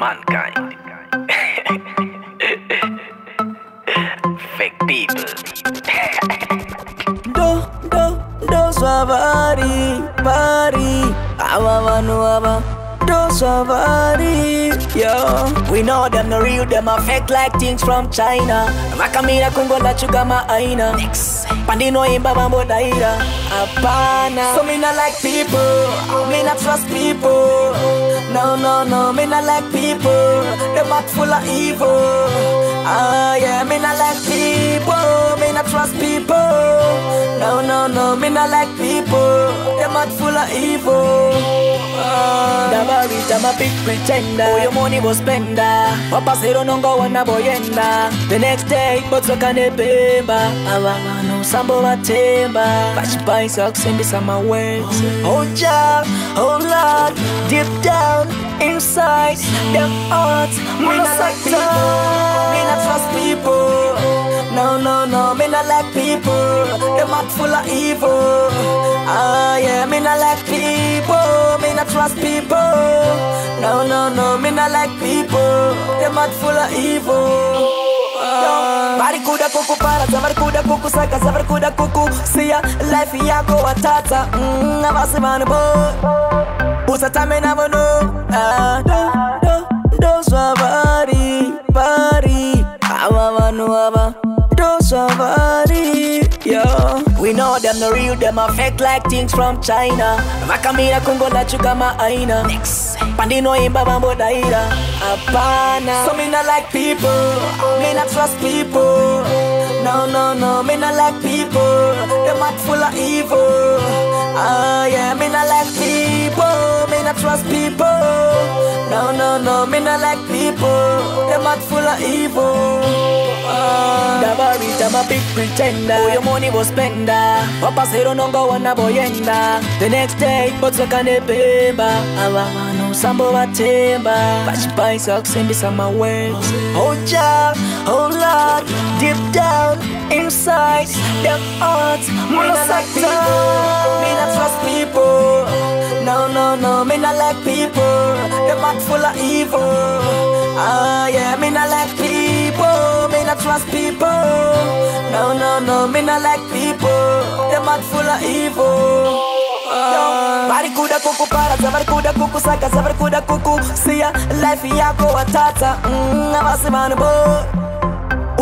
mankind. Fake people. do do do swavari pari aba bantu aba swavari yo we know them no real them are fake like things from China. Makamira kungola chugama aina pandino imba mambo daira. Hapana so me not like people. Me not trust people. No no no me not like people. Them heart full of evil. Ah yeah me not like people. Me not trust people. No no no me not like people. Them heart full of evil I'm a big pretender. Oh your money was spender. Papa say don't go wanna boyenda the next day but so can it bemba abantu sambo batemba bachipai socks and this my words. Oh ja oh lord deep down inside them hearts me not like people. me not trust people. No no no me not like people. Heart full of evil. Ah yeah me not like people not trust people no no no me not like people them heart full of evil Ah. barikuda kukupara zabarikuda kukusaka zabarikuda kukusiya life yako watata mm, abasi banu bo usatame nabo no Ah, do do do swavari we know them no real them affect like things from China. Makamira kungola chugama aina. Pandino imba mambo daira. Hapana so me not like people. Me not trust people. No no no me not like people. Them heart full of evil. Ah yeah me not like people. Me not trust people. No no no me not like people. Them heart full of evil I'm a big pretender. Oh your money was spender. Papa say don't go wanna boyenda. The next day but so can it bemba abantu sambo batemba bachipai socks and this are my words. Oh ja oh lord deep down inside them hearts not like people. Me not trust people. No no no me not like people. Them heart full of evil. Ah yeah me not like people. Not trust people no no no me not like people. Them heart full of evil. Barikuda kukupara zabarikuda kukusaka zabarikuda kukusiya life yako watata mm, abasi banu bo.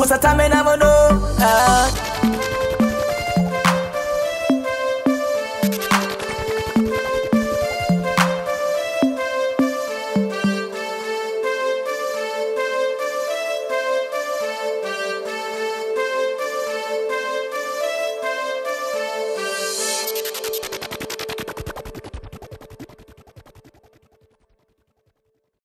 Usatame nabo no ah.